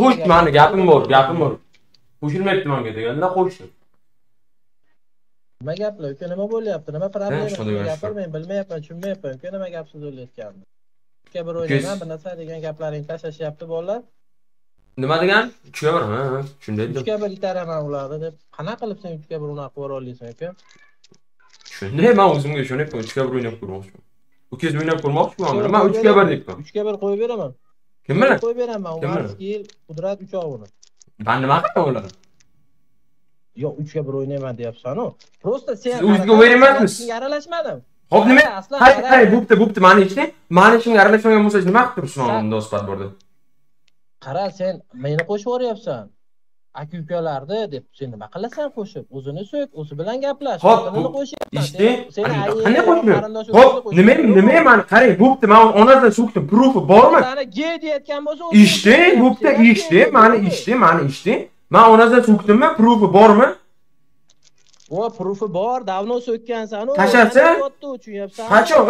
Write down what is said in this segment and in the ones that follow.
qo'sh mani gapim bor gapim bor. Qo'shilmayapti manga deganda qo'shdi. Nima gaplar uka nima bo'lyapti? Nima problema shunday Shuni gap gapir men bilmayapman tushunmayapman. Uka nima gap so'z bo'layotganini uka bir o'ylayman bir narsa degan gaplaringni tashlashyapti bolalar. Nima degan? Uchga bir ha shunday deb uchga bir itaraman ularni deb. Qanaqa qilib sen uchga bir unaqa qilib yuborolmaysan uka shunday man o'zimga ishonyapman uchga bir o'ynab ko'rmoqchiman. Ukangiz o'ynab ko'rmoqchiman man uchga bir deyapman. uchga bir qo'yib beraman kim bilan qo'yib beraman bilan? skil qudrat uchovini man nima qilaman ularni yo'q uchga bir o'ynayman deyapsanu. Просто sen Siz o'ziga? Sizga aralashmadim? Hop nima hay hay bo'pti bo'pti mani ishni mani ishimga aralashmagan bo'lsangiz nima qilib turibsiz Sa- unda borda qara sen meni qo'shib yuboryapsan aka ukalarni deb sen nima qilasan qo'shib? O'zini so'k o'zi bilan gaplash. Hop, seni qanday qarindosh hop nima nima mani qarang bo'pti man onasidan so'kdim. Prufi bormi? Gay deyayotgan bo'lsa so'kyapsan. bo'pti gay mani ishdi mani ishdi man onasidan so'kdimmi? Prufi bormi? O prufi bor davno so'kkansan Tashlasa? Qachon?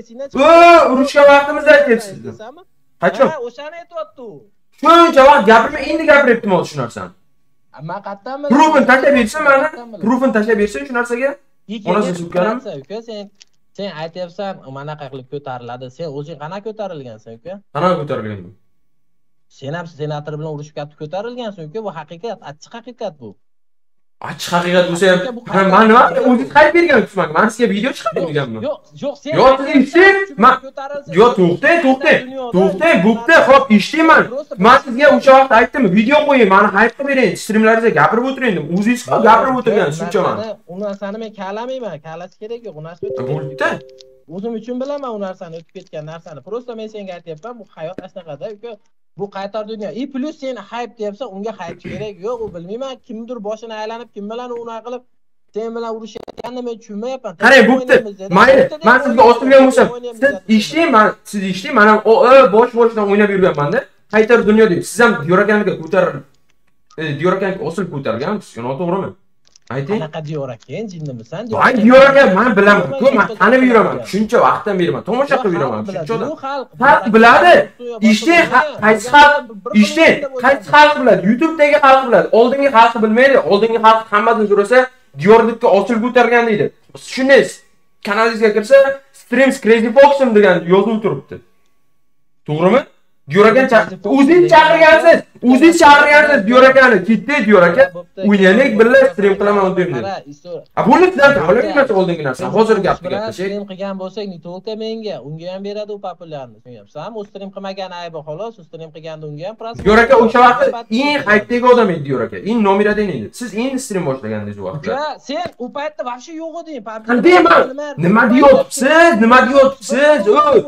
Esingdan o urushga vaqtimiz aytyapsiz chiqarmayapsanmi? qachon? Ha, o'shani aytyapti u. Shuncha vaqt gapirmay endi gapiryaptimi hozir shu narsani man qayerdan prufini tashlab bersin mana prufini tashlab bersin shu narsaga. Onasi so'kkanimi? uka sen sen aytyapsan manaqa qilib ko'tariladi sen o'zing qanaqa ko'tarilgansan uka qanaqa ko'tarilgan bu sen ham senator bilan urushib katta ko'tarilgansan uka bu haqiqat achchiq haqiqat bu achchiq haqiqat bo'lsa ham man man nima o'zingiz qaytib berganmisiz manga man sizga video chiqarib berganman yo'q yo'q sen aytyapsan, eshitding? shu Ma- ko'tarilsa- yo to'xtang to'xtang to'xtang bo'pti hop eshitdingman Просто man sizga o'sha vaqt aytdim video qo'ying mani hayb qilib bering streamlaringizda gapirib o'tiring dedim. O'zingiz ham gapirib o'tirgansiz shuncha man. u narsani men kalamayman kalasi kerak yo'q u narsa o'tib ketdi. o'zim uchun bilaman u narsani o'tib ketgan narsani. Просто men senga aytyapman bu hayot shunaqada uka bu qaytar dunyo. И plyus sen hayp deyapsan unga hayp kerak. Yo'q u bilmayman. Kimdir boshini aylanib kim bilan unaqa qilib sen bilan urushayotganini men tushunmayapman. Qarang bo'pti mayli man sizga osilgan bo'lsam siz eshitding man siz eshitding man ham bosh boshidan o'ynab yurganmanda qaytar dunyo deb siz ham diyor akaniga ko'tarib e, diyor akaniga osilib ko'targanmisiz noto'g'rimi ayting qanaqa diyor ekan jinnimisan voy diyor aka man bilaman ku man tanib yuraman shuncha vaqtdan beri man tomosha qilib yuraman shuncha odam Xalq biladi. Eshitding, qaysi xalq eshitding qaysi xalq biladi youtubedagi xalq biladi oldingi xalq bilmaydi oldingi xalq hammadan so'rasa diyorbekka osilib ko'targan deydi shunday kanalingizga kirsa streams crazy foxim degan yozuvib turibdi to'g'rimi diyor aka cha- o'zingiz chaqirgansiz o'zingiz chaqirgansiz diyor akani ketdi diyor aka o'ynaylik birga stream qilaman deb dedi. A bo'ldi sizdan talab emas oldingi narsa hozir gapni gaplashaylik stream qilgan bo'lsak не только menga? Unga ham beradi u populyarni. Tushunyapsanmi u stream qilmagan aybi xolos. U stream qilganda unga ham prosmot diyor aka o'sha vaqtda eng haypdagi odam edi diyor aka eng nominadan edi. Siz endi stream boshlagandingiz u vaqtda. Sen u paytda вообще yo'q eding Qandayman? Nima deyapsiz? Nima deyapsiz? O'y!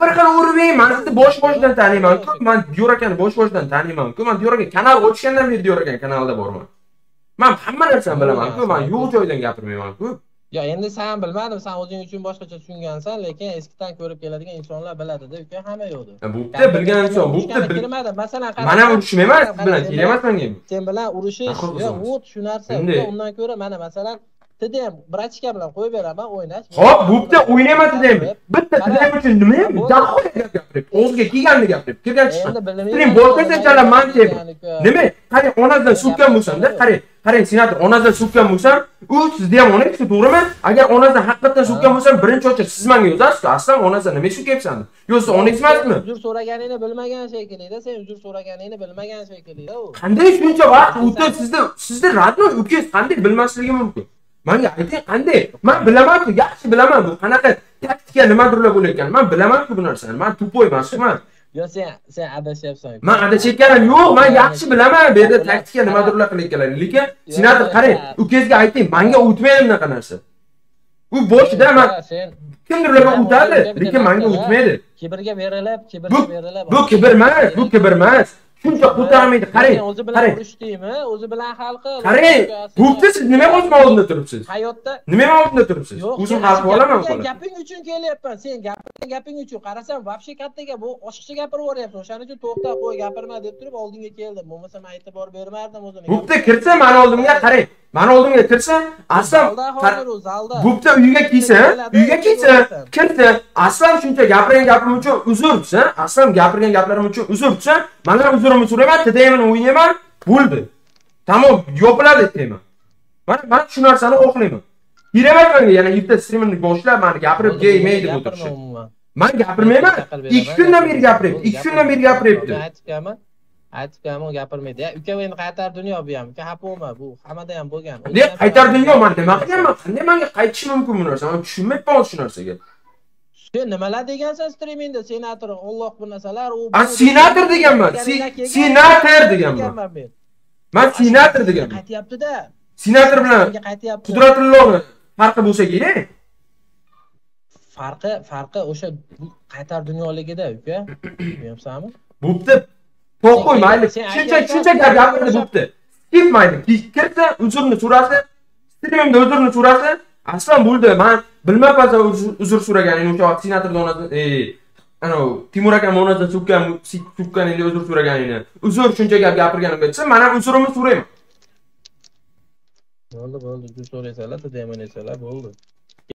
Bir xil urving man sizni bosh boshidan taniyman-ku man diyor akani bosh boshidan taniyman-ku man diyor aka kanal ochgandan beri diyor akani kanalida borman. Man hamma narsani bilaman-ku man yo'q joydan gapirmayman-ku yo endi san bilmadim san o'zing uchun boshqacha tushungansan lekin eskidan ko'rib keladigan insonlar biladida uka hamma yo'qdi bo'pti bilgan inson bo'pti bil- kirmadim masalan man ham urushim emas bilan kerak emas menga bu. sen bilan urushish Axir yo o'zimiz. вот shu narsa undan ko'ra mana masalan tdm brachka bilan qo'yib beraman o'ynash. Hop bo'pti o'ynayman dedim. bitta dilim uchun nima ham gap gapirib. Og'ziga kelganini gapirib kirgan chiqqan Stream bo'lsa chala man deb. nima? Qarang onasidan so'kkan bo'lsamda qarang qarang senator onasidan so'kkan bo'lsam u sizni ham onangizku to'g'rimi? Agar onasidan haqiqatdan so'kkan bo'lsam birinchi ochar siz menga yozasiz aslan onasidan nimaga so'kyapsan deb yo siz onangiz emasmi uzr so'raganingni bilmagan shekillida sen uzr so'raganingni bilmagan shekillida u. Qanday shuncha vaqt o'tib sizni sizni radnoy ukangiz qanday bilmasligi mumkin manga ayting qanday man bilamanku yaxshi bilaman bu qanaqa taktika nimadirlar bo'layotgan man bilamanku bu narsani man tupoy emasman yo sen sen adashyapsan man adashayotganim yo'q man yaxshi bilaman bu yerda taktika nimadirlar qilayotganlar lekin senator qarang ukangizga ayting manga o'tmaydi bunaqa narsa u boshida man kimdirlarga o'tadi lekin manga o'tmaydi kibrga berilib kibrga berilib bu kibr emas bu kibr emas shuncha ko'tarmaydi. qarang o'zi bilan urushdingmi o'zi bilan hal qil qarang bo'pti siz nima o'zim oldimda turibsiz? Hayotda nima oldimda turibsiz? O'zim hal qilib olaman gaping uchun kelyapman sen gapirgan gaping uchun. Qarasam вообще kattaga bu oshiqcha gapirib yuboryapsan. O'shaning uchun to'xta qo'y gapirma deb turib oldinga keldim. Bo'lmasa man e'tibor bermardim o'zini bo'pti kirsa mani oldimga qarang mani oldimga kirsa aslan bo'pti uyga kelsa uyga kelsa kirsa aslan shuncha gapirgan gapim uchun uzr desa aslan gapirgan gaplarim uchun uzr desa man ham uzr uzrimni so'rayman tdmni o'ynayman bo'ldi tamom yopiladi tema mana man shu narsani xohlayman kerak manga yana erta strimini boshlab mani gapirib deb o'tirishi man gapirmayman ikki kundan beri gapiryapti ikki kundan beri gapiryapti aytibmanmi aytibmanmi gapirmaydi. Uka endi qaytar dunyo bu ham? Uka xafa bu? Hammada ham bo'lgan. Ne qaytar dunyo man nima qilganman qanday manga qaytishi mumkin bu narsa? Man tushunmayapman shu narsaga. Sen nimalar degansan strimingda senator olloh bu narsalar u senator deganman. Senator deganman. man senator deganman. qaytyaptida senator bilan qudratullohni farqi bo'lsa kerak. Farqi farqi o'sha qaytar dunyoligida uka? Tushunayapsanmi bo'pti to'q qo'y mayli. shuncha shuncha gap gapirdi bo'pti skip mayli. Kirsa uzrni so'rasa strimimda uzrni so'rasa aslan bo'ldi. Man bilmabman uzr so'raganingni o'sha vaqt senatorda anavi timur akam onasidan so'kkan so'kkaningda uzr so'raganingni uzr shuncha gap gapirganimga desa man ham uzrimni so'rayman. Bo'ldi bo'ldi. Shu so'raysanlar tdmni bo'ldi